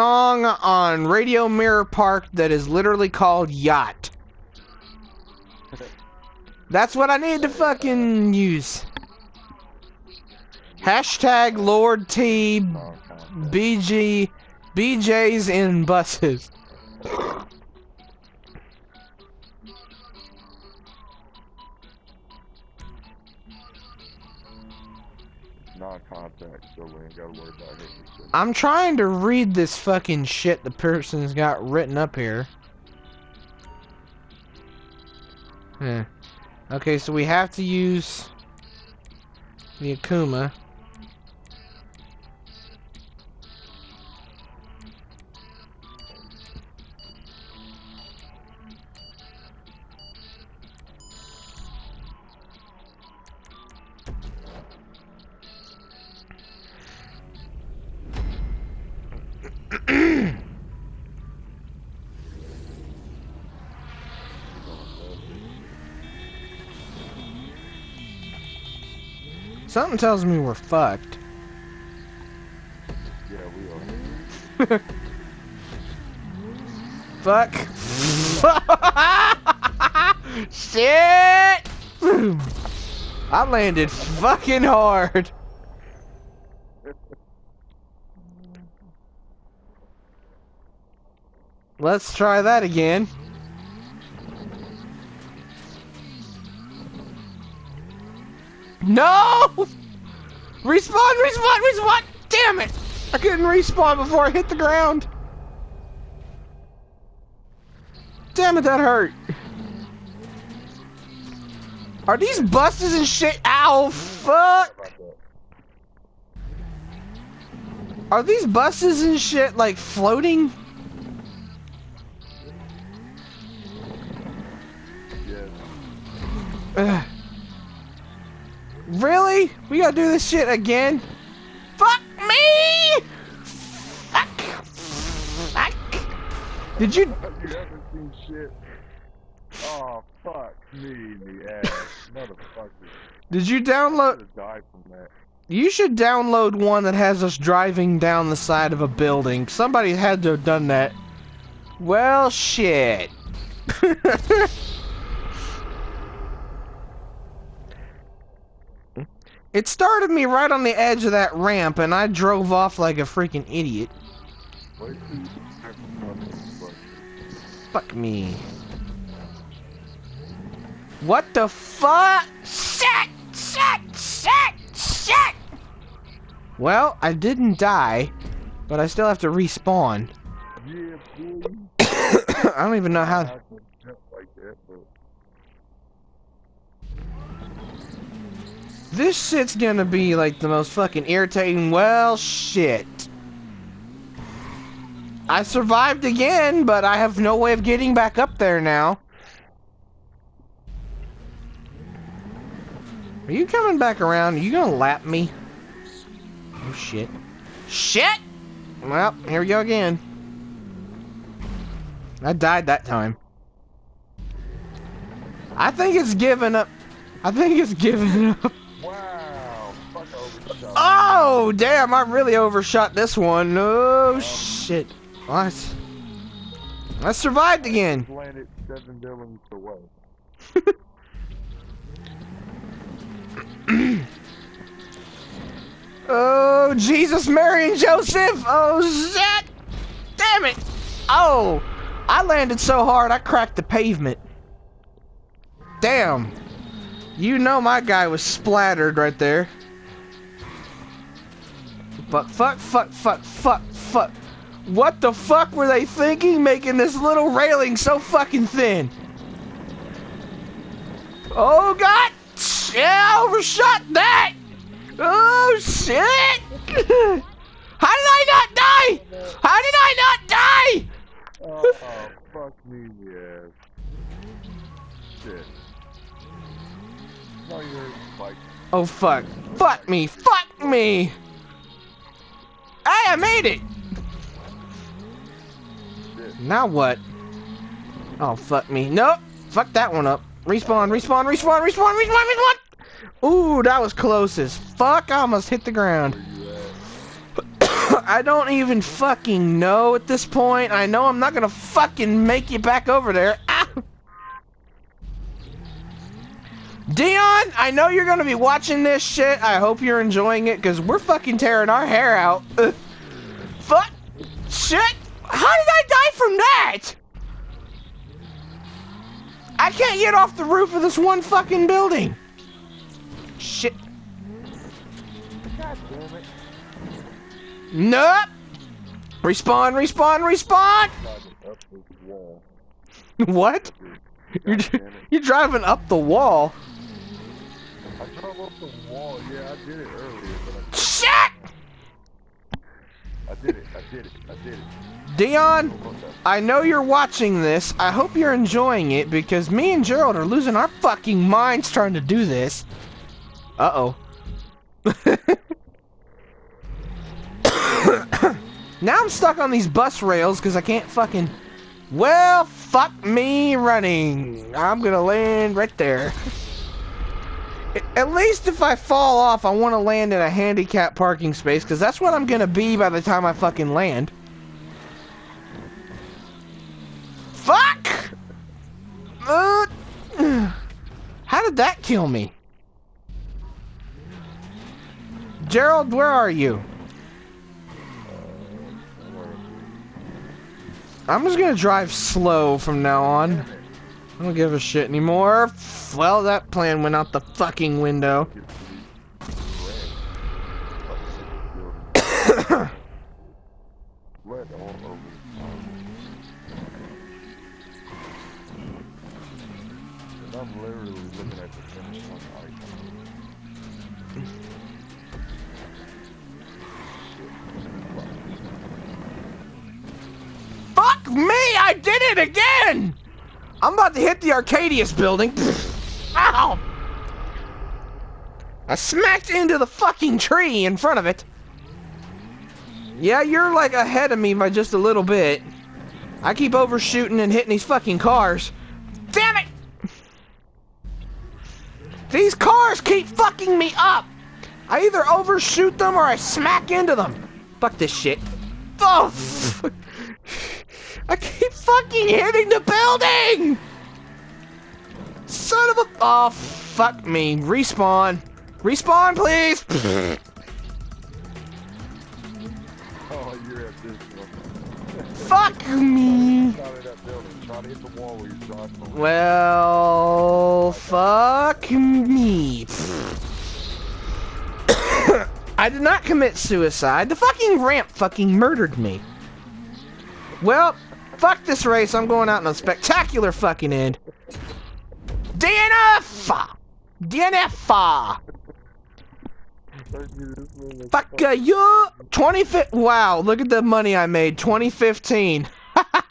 song on Radio Mirror Park that is literally called Yacht. That's what I need to fucking use. Hashtag Lord T. BG BJs in buses. Non-contact, so we ain't gotta worry about hitting. I'm trying to read this fucking shit the person's got written up here. Yeah. Okay, so we have to use the Akuma. Something tells me we're fucked. Yeah, we are. Fuck. Shit! I landed fucking hard. Let's try that again. No! Respawn, respawn, respawn! Damn it! I couldn't respawn before I hit the ground. Damn it, that hurt. Are these buses and shit? Ow, fuck! Are these buses and shit like floating? Yes. Ugh. Really? We gotta do this shit again? Fuck me! Fuck! Fuck! Did you? you haven't seen shit. Oh, fuck me in the ass. Motherfucker. Did you download? died from that. You should download one that has us driving down the side of a building. Somebody had to have done that. Well, shit. it started me right on the edge of that ramp, and I drove off like a freaking idiot. Fuck me. What the fuck? Shit! Shit! Shit! Shit! Well, I didn't die, but I still have to respawn. I don't even know how. can jump like that, but This shit's gonna be like the most fucking irritating. Well, shit. I survived again, but I have no way of getting back up there now. Are you coming back around? Are you gonna lap me? Oh shit. Shit! Well, here we go again. I died that time. I think it's giving up. I think it's giving up. Wow, fuck overshot. Oh, damn, I really overshot this one. Oh, shit. What? I survived again. Landed seven away. Oh, Jesus, Mary, and Joseph. Oh, shit. Damn it. Oh, I landed so hard I cracked the pavement. Damn. You know my guy was splattered right there. But fuck, fuck, fuck, fuck, fuck. What the fuck were they thinking making this little railing so fucking thin? Oh god! Yeah, I overshot that! Oh shit! How did I not die? How did I not die? Oh, oh fuck me, yes. Shit. Oh fuck. Fuck me. Fuck me. Hey, I made it. shit. Now what? Oh fuck me. Nope. Fuck that one up. Respawn, respawn, respawn, respawn, respawn, respawn. Ooh, that was close as fuck. I almost hit the ground. I don't even fucking know at this point. I know I'm not gonna fucking make you back over there. Dion, I know you're gonna be watching this shit. I hope you're enjoying it, because we're fucking tearing our hair out. Fuck! Shit! How did I die from that? I can't get off the roof of this one fucking building. Shit. God damn it. Nope. Respawn, respawn, respawn. What? You're, you're driving up the wall. I drove up the wall. Yeah, I did it earlier, but Shit! I, I did it. I did it. I did it. Dion, What the? I know you're watching this. I hope you're enjoying it because me and Gerald are losing our fucking minds trying to do this. Uh oh. now I'm stuck on these bus rails because I can't fucking. Well, fuck me running. I'm gonna land right there. At least if I fall off, I want to land in a handicap parking space because that's what I'm gonna be by the time I fucking land. Fuck! Uh, how did that kill me? Gerald, where are you? I'm just gonna drive slow from now on. I don't give a shit anymore. Well, that plan went out the fucking window. Fuck me! I did it again! I'm about to hit the Arcadius building. Ow! I smacked into the fucking tree in front of it. Yeah, you're like ahead of me by just a little bit. I keep overshooting and hitting these fucking cars. Damn it! These cars keep fucking me up! I either overshoot them or I smack into them. Fuck this shit. Oh, fucking hitting the building! Son of a. Oh, fuck me. Respawn. Respawn, please! Oh, you're at this one. fuck me. Out of that building. Try to hit the wall where you're driving away. Well, fuck me. I did not commit suicide. The fucking ramp fucking murdered me. Well, fuck this race. I'm going out in a spectacular fucking end. DNF! DNF! Fuck uh, you! 25. Wow, look at the money I made. 2015.